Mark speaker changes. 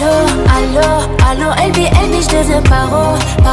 Speaker 1: Allô, allô, allô, LB, LB, je deviens paro, paro,